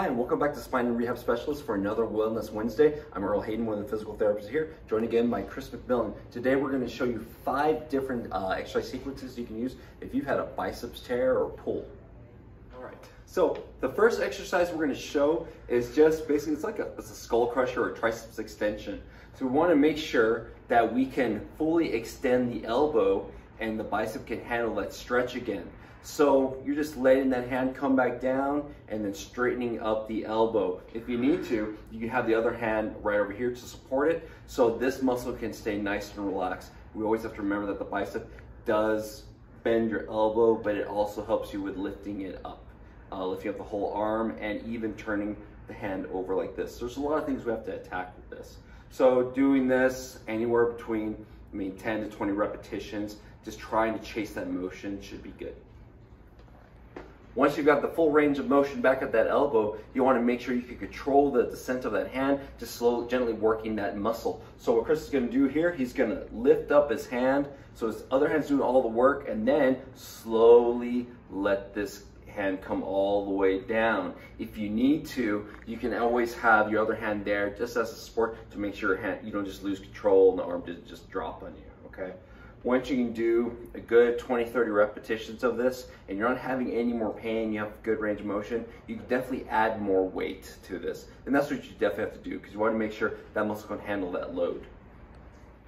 Hi, and welcome back to Spine and Rehab Specialist for another Wellness Wednesday. I'm Earl Hayden, one of the physical therapists here, joined again by Chris McMillen. Today we're going to show you five different uh, exercise sequences you can use if you've had a biceps tear or pull. All right, so the first exercise we're going to show is just basically, it's like a, it's a skull crusher or triceps extension. So we want to make sure that we can fully extend the elbow and the bicep can handle that stretch again. So you're just letting that hand come back down and then straightening up the elbow. If you need to, you can have the other hand right over here to support it so this muscle can stay nice and relaxed. We always have to remember that the bicep does bend your elbow, but it also helps you with lifting it up. Uh, lifting up the whole arm and even turning the hand over like this. There's a lot of things we have to attack with this. So doing this anywhere between, I mean, 10 to 20 repetitions, just trying to chase that motion should be good. Once you've got the full range of motion back at that elbow, you want to make sure you can control the descent of that hand, just slowly, gently working that muscle. So what Chris is going to do here, he's going to lift up his hand, so his other hand's doing all the work, and then slowly let this hand come all the way down. If you need to, you can always have your other hand there just as a support to make sure hand, you don't just lose control and the arm doesn't just drop on you, okay? Once you can do a good 20, 30 repetitions of this and you're not having any more pain, you have good range of motion, you can definitely add more weight to this. And that's what you definitely have to do because you want to make sure that muscle can handle that load.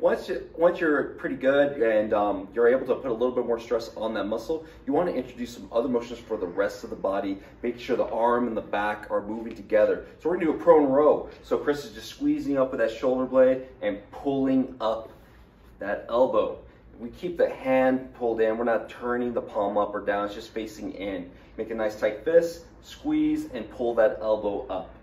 Once, you, once you're pretty good and um, you're able to put a little bit more stress on that muscle, you want to introduce some other motions for the rest of the body, making sure the arm and the back are moving together. So we're going to do a prone row. So Chris is just squeezing up with that shoulder blade and pulling up that elbow we keep the hand pulled in. We're not turning the palm up or down. It's just facing in. Make a nice tight fist, squeeze, and pull that elbow up.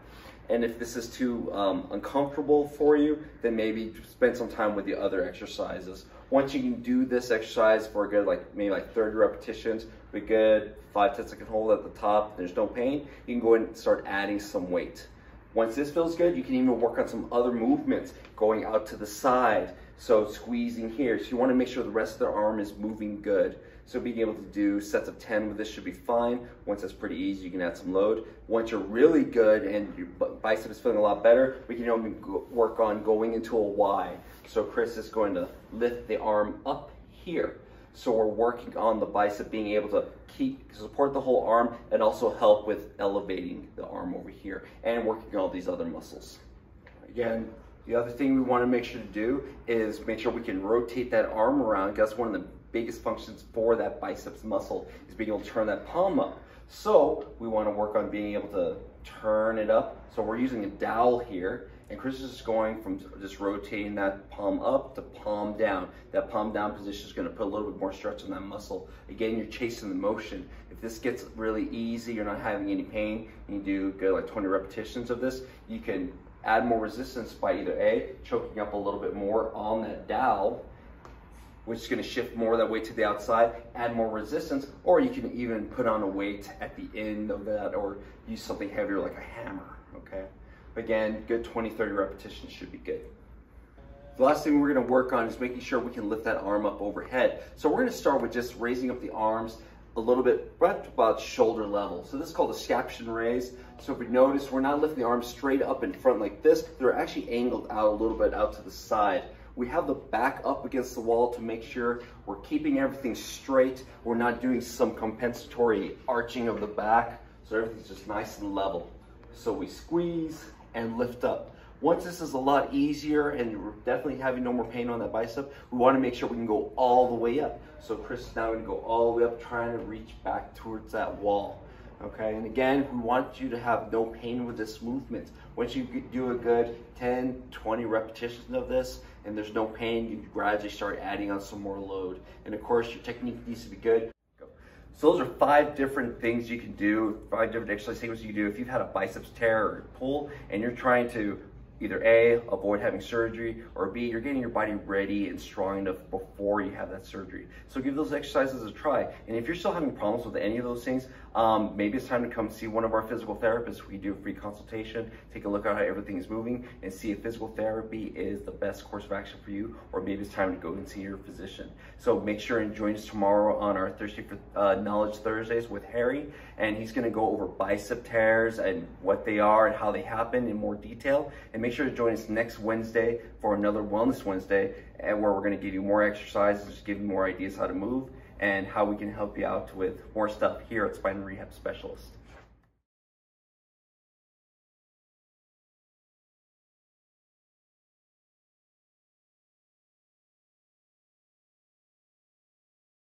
And if this is too um, uncomfortable for you, then maybe spend some time with the other exercises. Once you can do this exercise for a good, like maybe like 30 repetitions, with good five, 10 second hold at the top, there's no pain, you can go and start adding some weight. Once this feels good, you can even work on some other movements, going out to the side, so squeezing here. So you want to make sure the rest of the arm is moving good. So being able to do sets of 10 with this should be fine. Once that's pretty easy, you can add some load. Once you're really good and your bicep is feeling a lot better, we can only work on going into a Y. So Chris is going to lift the arm up here. So we're working on the bicep being able to keep support the whole arm and also help with elevating the arm over here and working all these other muscles. Again, the other thing we want to make sure to do is make sure we can rotate that arm around. That's one of the biggest functions for that biceps muscle is being able to turn that palm up. So we want to work on being able to turn it up. So we're using a dowel here and Chris is just going from just rotating that palm up to palm down. That palm down position is gonna put a little bit more stretch on that muscle. Again, you're chasing the motion. If this gets really easy, you're not having any pain, you do good like 20 repetitions of this, you can add more resistance by either A, choking up a little bit more on that dowel, which is gonna shift more of that weight to the outside, add more resistance, or you can even put on a weight at the end of that or use something heavier like a hammer, okay? Again, good 20, 30 repetitions should be good. The last thing we're gonna work on is making sure we can lift that arm up overhead. So we're gonna start with just raising up the arms a little bit right about shoulder level. So this is called a scaption raise. So if we notice, we're not lifting the arms straight up in front like this. They're actually angled out a little bit out to the side. We have the back up against the wall to make sure we're keeping everything straight. We're not doing some compensatory arching of the back. So everything's just nice and level. So we squeeze and lift up. Once this is a lot easier and you're definitely having no more pain on that bicep, we want to make sure we can go all the way up. So Chris is now going to go all the way up, trying to reach back towards that wall. Okay, and again, we want you to have no pain with this movement. Once you do a good 10, 20 repetitions of this, and there's no pain, you gradually start adding on some more load. And of course, your technique needs to be good. So those are five different things you can do, five different exercise you can do if you've had a biceps tear or pull and you're trying to either A, avoid having surgery, or B, you're getting your body ready and strong enough before you have that surgery. So give those exercises a try. And if you're still having problems with any of those things, um, maybe it's time to come see one of our physical therapists. We do a free consultation, take a look at how everything is moving, and see if physical therapy is the best course of action for you, or maybe it's time to go and see your physician. So make sure and join us tomorrow on our Thursday for uh, Knowledge Thursdays with Harry, and he's gonna go over bicep tears and what they are and how they happen in more detail. And make sure to join us next Wednesday for another Wellness Wednesday, and where we're gonna give you more exercises, just give you more ideas how to move, and how we can help you out with more stuff here at Spine Rehab Specialist.